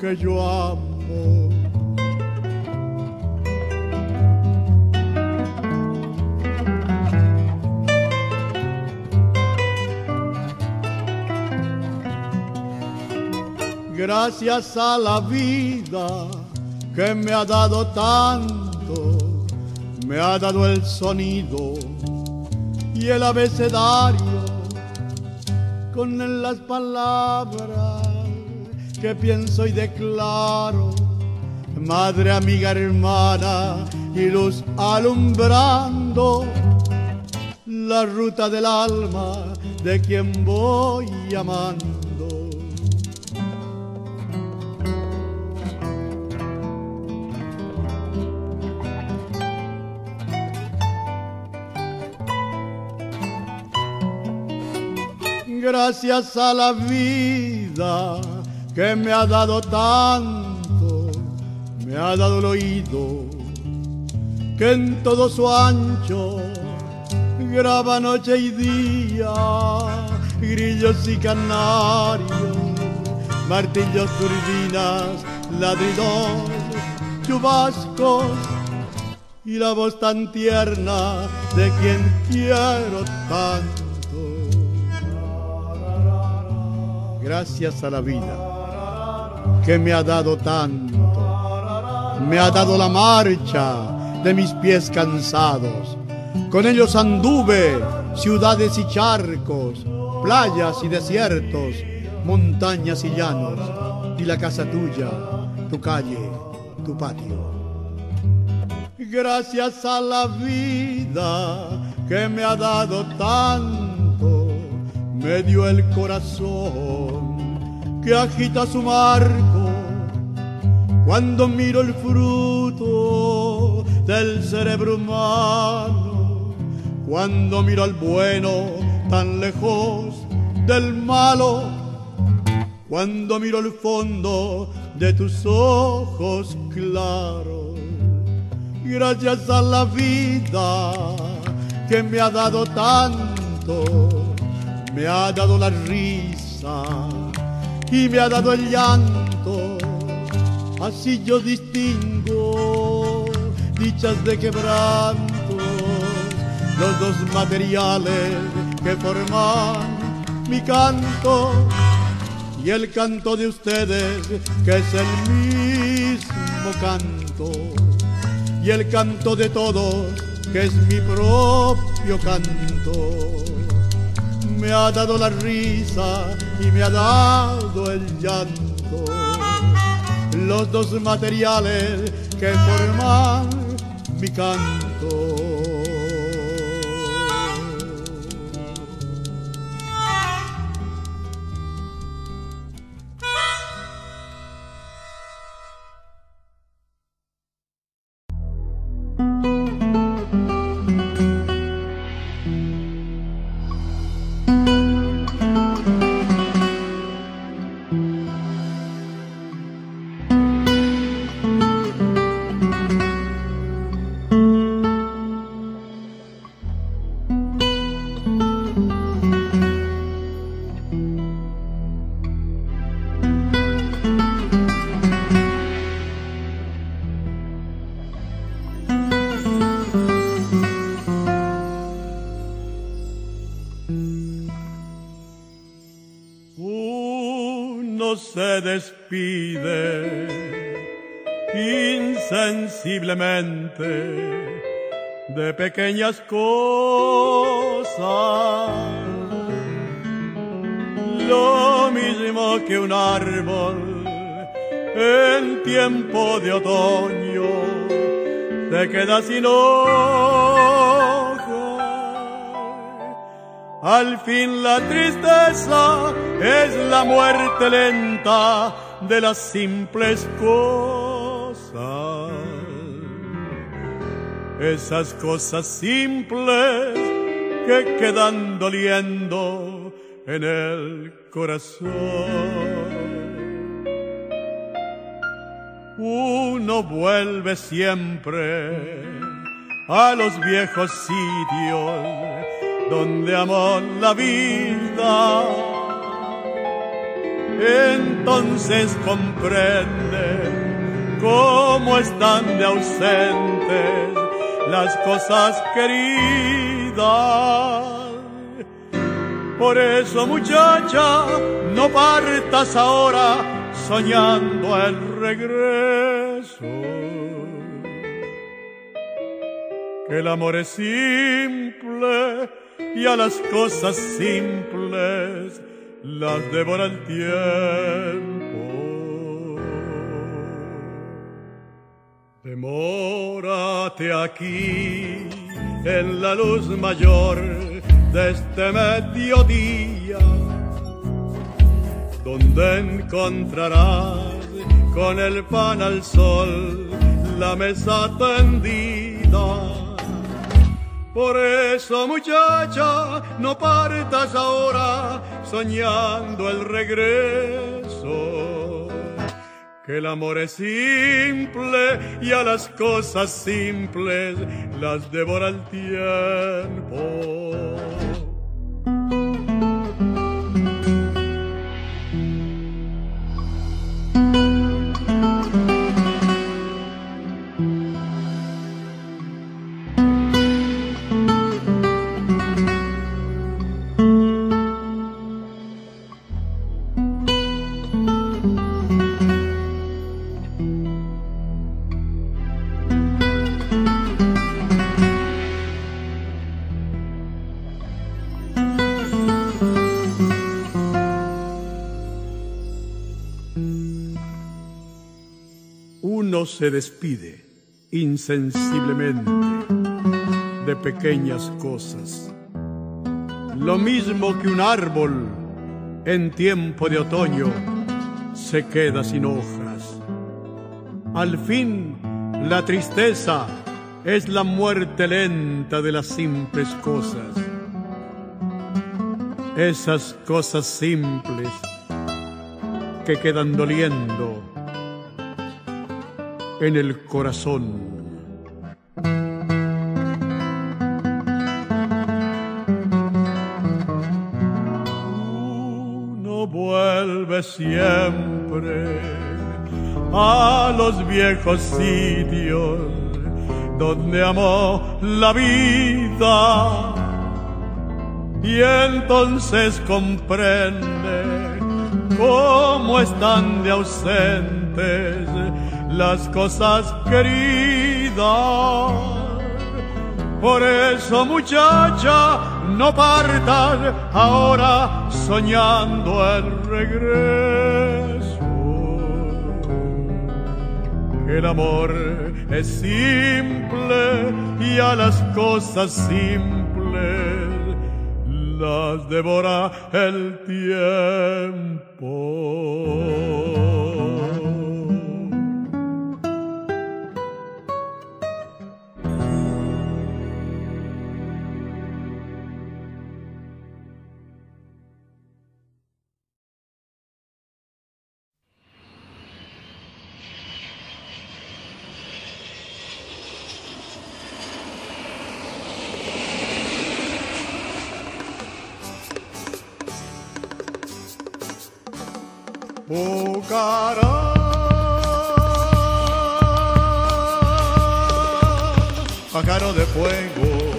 que yo amo. Gracias a la vida que me ha dado tanto, me ha dado el sonido y el abecedario con las palabras que pienso y declaro, madre, amiga, hermana y luz alumbrando la ruta del alma de quien voy amando. Gracias a la vida que me ha dado tanto, me ha dado el oído, que en todo su ancho graba noche y día, grillos y canarios, martillos, turbinas, ladridos, chubascos y la voz tan tierna de quien quiero tanto. Gracias a la vida que me ha dado tanto. Me ha dado la marcha de mis pies cansados. Con ellos anduve ciudades y charcos, playas y desiertos, montañas y llanos, y la casa tuya, tu calle, tu patio. Gracias a la vida que me ha dado tanto, me dio el corazón que agita su marco cuando miro el fruto del cerebro humano, cuando miro al bueno tan lejos del malo, cuando miro el fondo de tus ojos claros. Gracias a la vida que me ha dado tanto, me ha dado la risa y me ha dado el llanto. Así yo distingo dichas de quebranto, los dos materiales que forman mi canto y el canto de ustedes que es el mismo canto y el canto de todos que es mi propio canto me ha dado la risa y me ha dado el llanto. Los dos materiales que forman mi canto. De pequeñas cosas. Lo mismo que un árbol en tiempo de otoño se queda sin hojas. Al fin la tristeza es la muerte lenta de las simples cosas. Esas cosas simples que quedan doliendo en el corazón. Uno vuelve siempre a los viejos sitios donde amó la vida. Entonces comprende cómo están de ausentes las cosas queridas. Por eso muchacha, no partas ahora soñando el regreso. Que el amor es simple y a las cosas simples las devora el tiempo. Demórate aquí en la luz mayor de este mediodía, donde encontrarás con el pan al sol la mesa tendida. Por eso muchacha, no partas ahora soñando el regreso. Que el amor es simple y a las cosas simples las devora el tiempo. Se despide insensiblemente de pequeñas cosas. Lo mismo que un árbol en tiempo de otoño se queda sin hojas. Al fin, la tristeza es la muerte lenta de las simples cosas. Esas cosas simples que quedan doliendo en el corazón. Uno vuelve siempre a los viejos sitios donde amó la vida y entonces comprende cómo están de ausentes las cosas queridas. Por eso muchacha, no partas ahora soñando el regreso. El amor es simple y a las cosas simples las devora el tiempo. Pájaro de fuego,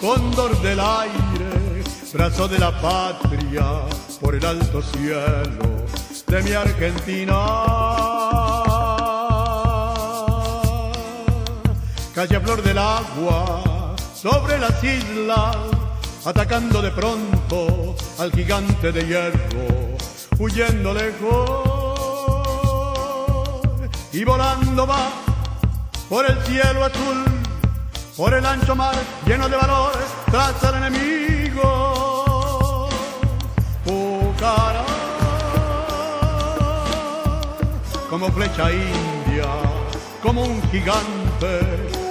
cóndor del aire, brazo de la patria por el alto cielo de mi Argentina. Calle flor del agua sobre las islas, atacando de pronto al gigante de hierro huyendo lejos y volando va por el cielo azul, por el ancho mar lleno de valor tras el enemigo. Pucará, como flecha india, como un gigante,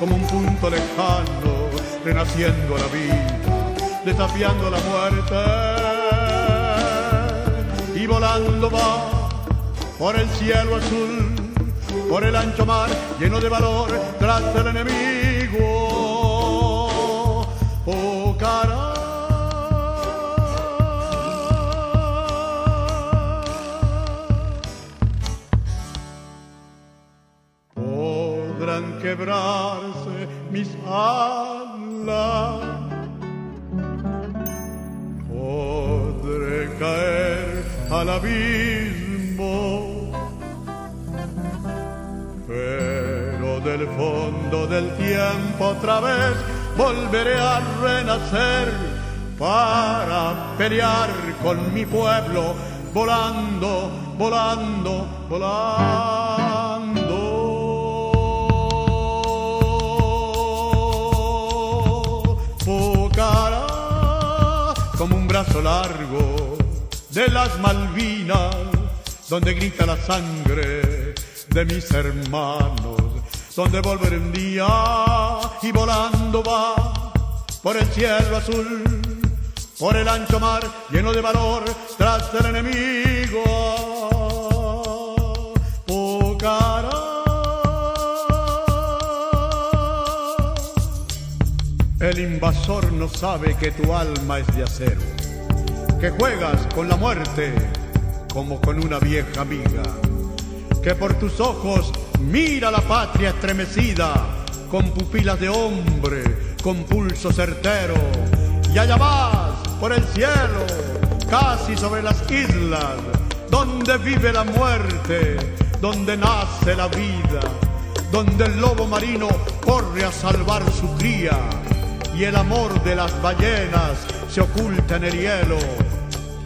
como un punto lejano, renaciendo la vida, desafiando la muerte. Y volando va por el cielo azul, por el ancho mar lleno de valor tras el enemigo. Quebrarse mis alas. Podré caer al abismo. Pero del fondo del tiempo otra vez volveré a renacer para pelear con mi pueblo, volando, volando, volando. Brazo largo de las Malvinas, donde grita la sangre de mis hermanos, donde volveré un día y volando va por el cielo azul, por el ancho mar lleno de valor tras el enemigo. Pucará. El invasor no sabe que tu alma es de acero, que juegas con la muerte como con una vieja amiga, que por tus ojos mira la patria estremecida con pupilas de hombre, con pulso certero, y allá vas por el cielo, casi sobre las islas, donde vive la muerte, donde nace la vida, donde el lobo marino corre a salvar su cría y el amor de las ballenas se oculta en el hielo.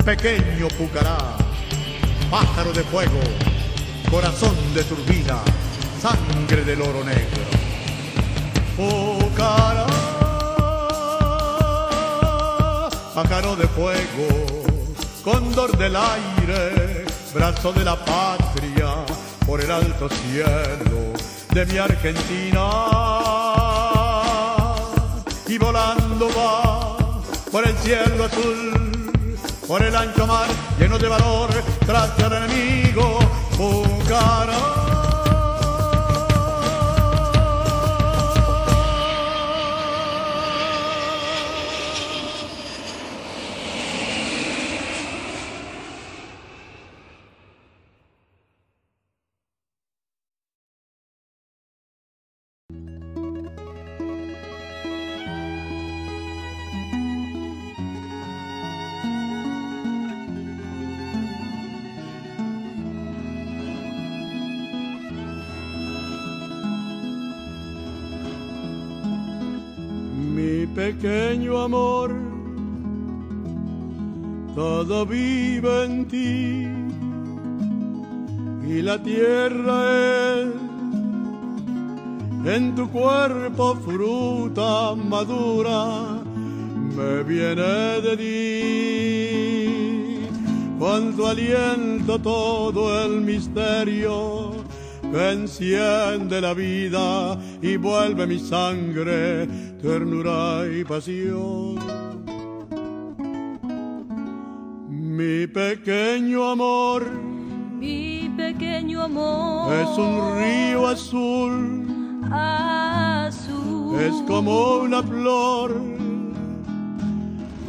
Pequeño pucará, pájaro de fuego, corazón de turbina, sangre del oro negro. Pucará, pájaro de fuego, cóndor del aire, brazo de la patria, por el alto cielo de mi Argentina y volando va por el cielo azul, por el ancho mar lleno de valor, tras el enemigo, Pucará. Pequeño amor, todo vive en ti y la tierra es en tu cuerpo fruta madura, me viene de ti. Tu aliento todo el misterio que enciende la vida y vuelve mi sangre ternura y pasión. Mi pequeño amor Mi pequeño amor es un río azul, azul. es como una flor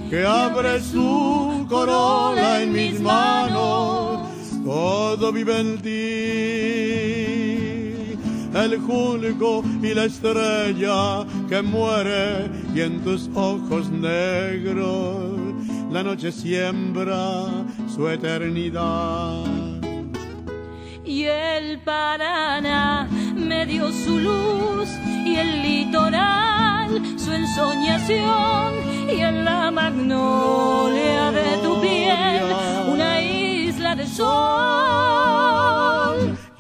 que abre su corola en mis manos. Todo vive en ti, el julgo y la estrella que muere y en tus ojos negros la noche siembra su eternidad. Y el Paraná me dio su luz y el litoral su ensoñación y en la magnolia de tu piel una isla de sol.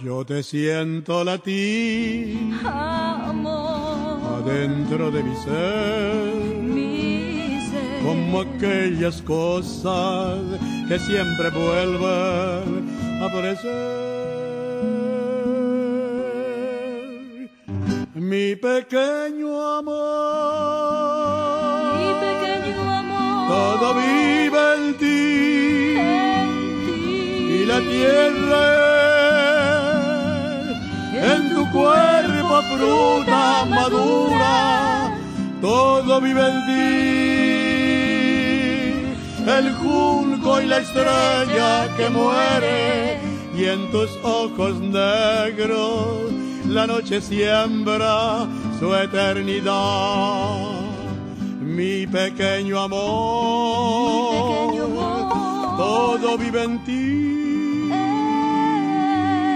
Yo te siento latir, amor, adentro de mi ser, mi ser, como aquellas cosas que siempre vuelven a aparecer. Mi pequeño amor, mi pequeño amor, todo vive en ti, en ti. y la tierra fruta madura, todo vive en ti. El junco y la estrella que muere y en tus ojos negros la noche siembra su eternidad. Mi pequeño amor, Mi pequeño amor. todo vive en ti.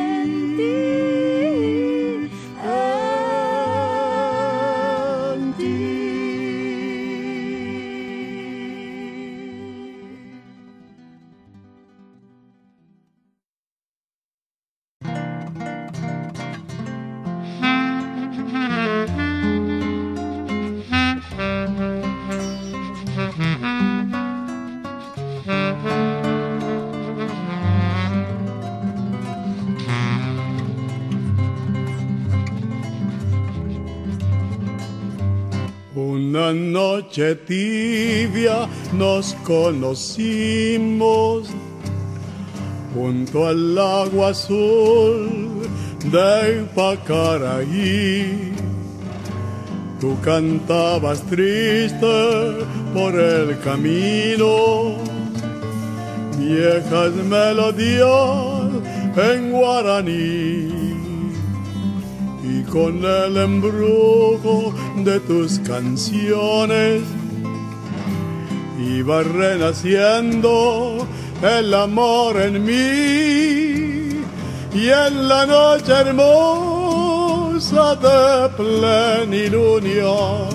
En ti, Una noche tibia nos conocimos junto al agua azul de Pacaraí. Tú cantabas triste por el camino, viejas melodías en guaraní con el embrujo de tus canciones iba renaciendo el amor en mí y en la noche hermosa de plenilunio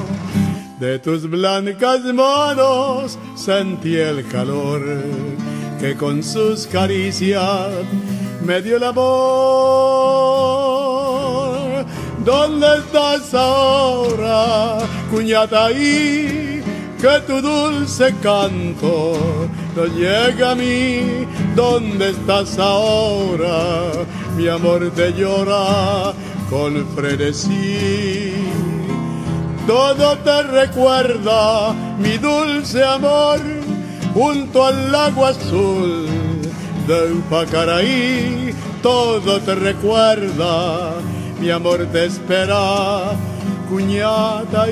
de tus blancas manos sentí el calor que con sus caricias me dio el amor. ¿Dónde estás ahora, cuñataí? Que tu dulce canto no llega a mí. ¿Dónde estás ahora? Mi amor te llora con frenesí. Todo te recuerda, mi dulce amor, junto al agua azul de Pacaraí. Todo te recuerda, mi amor te espera, cuñada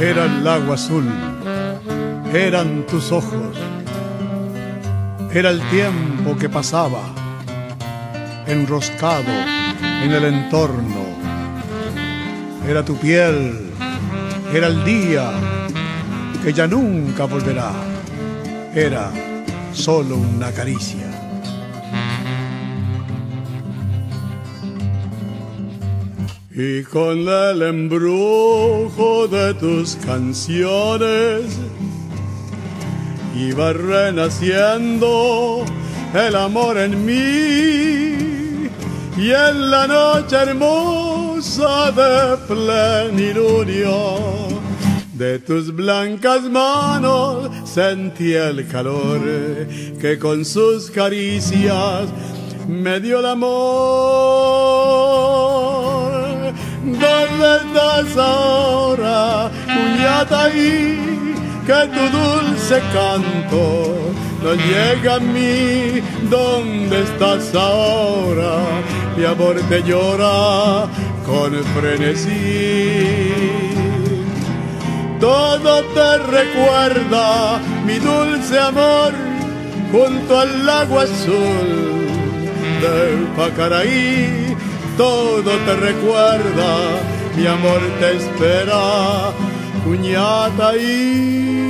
Era el agua azul, eran tus ojos, era el tiempo que pasaba, enroscado en el entorno, era tu piel, era el día que ya nunca volverá, era solo una caricia. Y con el embrujo de tus canciones iba renaciendo el amor en mí y en la noche hermosa de plenilunio de tus blancas manos sentí el calor que con sus caricias me dio el amor. ¿Dónde estás ahora, cuñata ahí? Que tu dulce canto no llega a mí. ¿Dónde estás ahora? Mi amor te llora con frenesí. Todo te recuerda, mi dulce amor, junto al agua azul de Pacaraí. Todo te recuerda, mi amor te espera, cuñata y